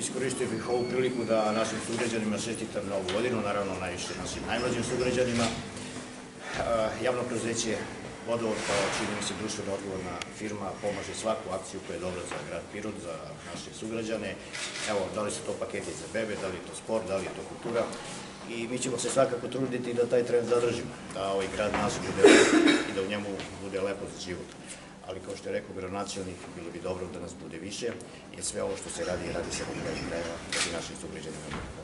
iskoristio bih ovu priliku da našim sugrađanima čestitam novu godinu, naravno najviše našim najmlađim sugrađanima. E, javno preuzeće Vodovod kao čini mi se društveno odgovorna firma pomaže svaku akciju koja je dobra za grad Pirot, za naše sugrađane. Evo, da li su to paketi za bebe, da li je to sport, da li je to kultura. I mi ćemo se svakako truditi da taj trend zadržimo, da ovaj grad naš bude i da u njemu bude lepo za život. Što je rekao gradonačelnik, bilo bi dobro da nas bude više, jer sve ovo što se radi, radi se na kraju krajeva da bi bilo bolje.